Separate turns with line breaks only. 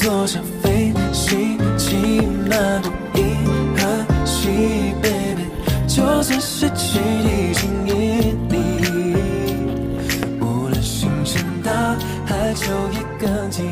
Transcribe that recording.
坐上飞行器漫步银河系，Baby，就算失去地心引力无论星辰大海就一更替